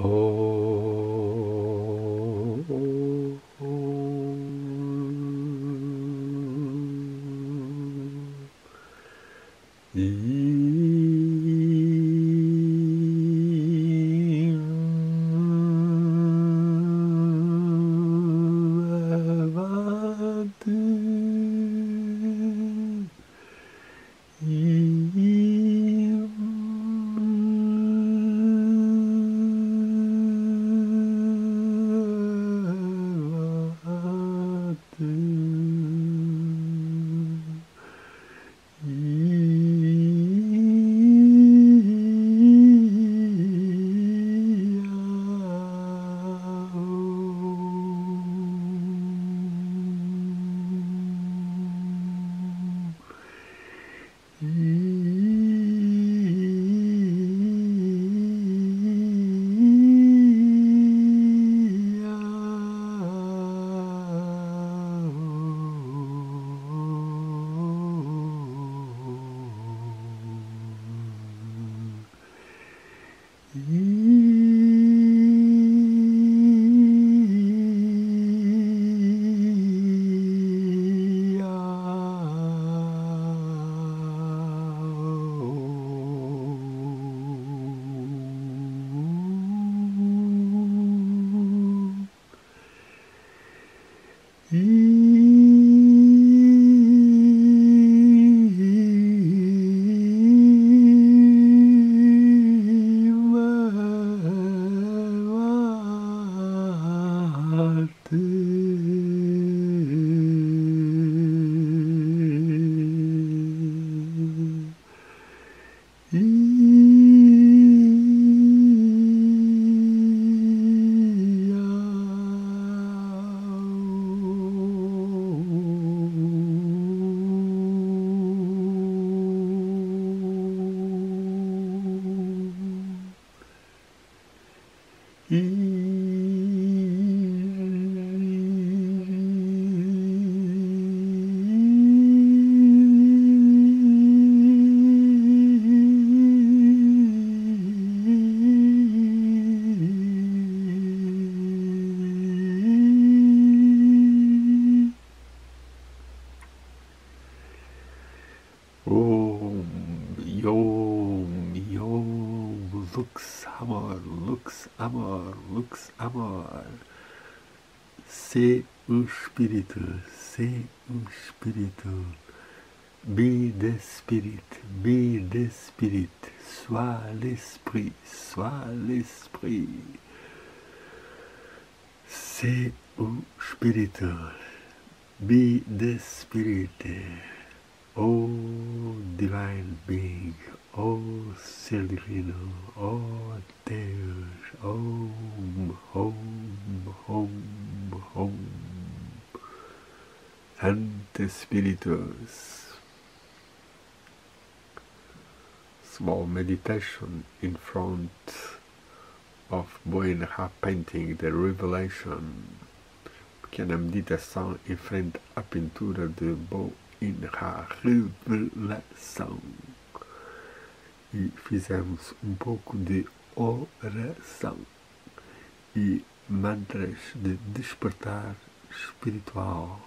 Oh. E Mm-hmm. amor, lux amor, lux amor. Sé un espíritu, sé un espíritu. Be the spirit, be the spirit. Sois l'esprit, sois l'esprit. Sé un espíritu, be the spirit. Oh Divine Being, Ser Divino, oh Deus, Om, Om, Om, Om. Ante Spiritus. Small meditation in front of Bô Yin Râ painting The Revelation. Pequena meditação em frente à pintura de Bo Inha Revelação. E fizemos um pouco de oração e mantras de despertar espiritual.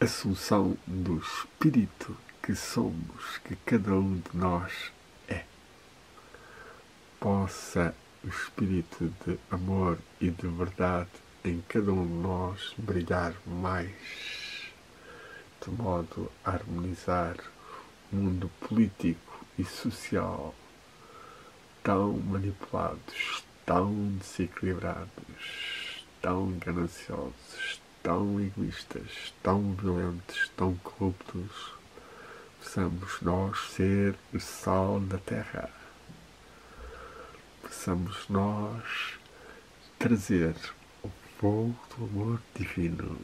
Assunção do Espírito que somos, que cada um de nós é. Possa o Espírito de amor e de verdade em cada um de nós brilhar mais de modo a harmonizar o mundo político e social tão manipulados, tão desequilibrados, tão gananciosos, tão egoístas, tão violentos, tão corruptos, possamos nós ser o sal da terra. Possamos nós trazer o fogo do amor divino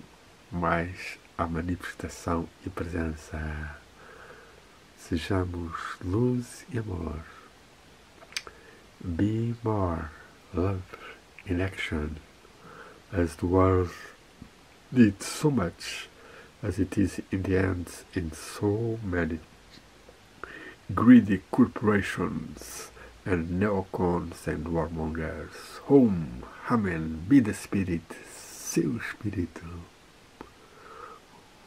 mais a manifestação e presença. Sejamos luz e amor. Be more love in action as the world needs so much as it is in the hands in so many greedy corporations and neocons and warmongers. Home, Amen, be the Spirit, seu Espírito.